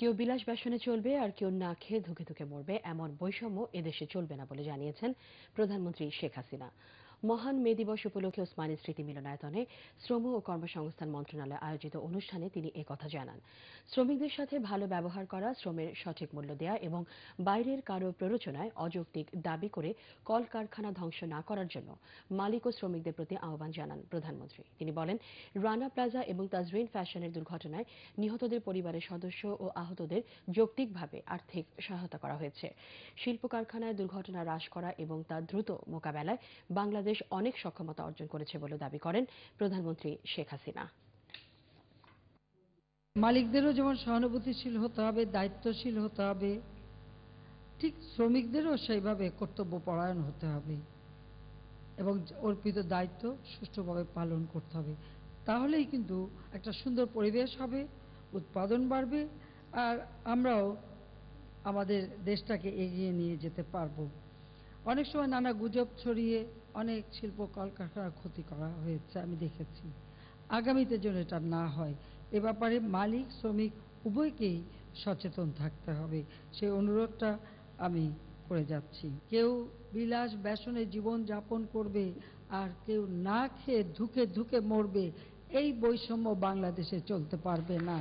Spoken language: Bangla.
কেউ বিলাস ব্যাসনে চলবে আর কেউ না খেয়ে ধুকে ধুকে মরবে, এমন বৈষম্য এদেশে চলবে না বলে জানিয়েছেন প্রধানমন্ত্রী শেখ হাসিনা। মহান মে দিবস উপলক্ষে ওসমানী স্মৃতি মিলনায়তনে শ্রম ও কর্মসংস্থান মন্ত্রণালয় আয়োজিত অনুষ্ঠানে তিনি একথা জানান। শ্রমিকদের সাথে ভালো ব্যবহার করা, শ্রমের সঠিক মূল্য দেয়া এবং বাইরের কারও প্ররোচনায় অযৌক্তিক দাবি করে কলকারখানা ধ্বংস না করার জন্য মালিক ও শ্রমিকদের প্রতি আহ্বান জানান প্রধানমন্ত্রী। তিনি বলেন, রানা প্লাজা এবং তাজরিন ফ্যাশনের দুর্ঘটনায় নিহতদের পরিবারের সদস্য ও আহতদের যৌক্তিকভাবে আর্থিক সহায়তা করা হয়েছে। শিল্প কারখানায় দুর্ঘটনা হ্রাস করা এবং তার দ্রুত মোকাবেলায় বাংলাদেশ অনেক সক্ষমতা অর্জন করেছে বলে দাবি করেন প্রধানমন্ত্রী শেখ হাসিনা। মালিকদেরও যেমন সহানুভূতিশীল হতে হবে, দায়িত্বশীল হতে হবে, ঠিক শ্রমিকদেরও সেইভাবে কর্তব্য পরায়ণ হতে হবে এবং অর্পিত দায়িত্ব সুষ্ঠুভাবে পালন করতে হবে। তাহলেই কিন্তু একটা সুন্দর পরিবেশ হবে, উৎপাদন বাড়বে আর আমরাও আমাদের দেশটাকে এগিয়ে নিয়ে যেতে পারব। অনেক সময় নানা গুজব ছড়িয়ে অনেক শিল্প কলকারখানার ক্ষতি করা হয়েছে, আমি দেখেছি। আগামীতে যেন এটা না হয়, এ ব্যাপারে মালিক, শ্রমিক উভয়কেই সচেতন থাকতে হবে। সেই অনুরোধটা আমি করে যাচ্ছি। কেউ বিলাস ব্যসনে জীবন যাপন করবে আর কেউ না খেয়ে ধুকে ধুকে মরবে, এই বৈষম্য বাংলাদেশে চলতে পারবে না।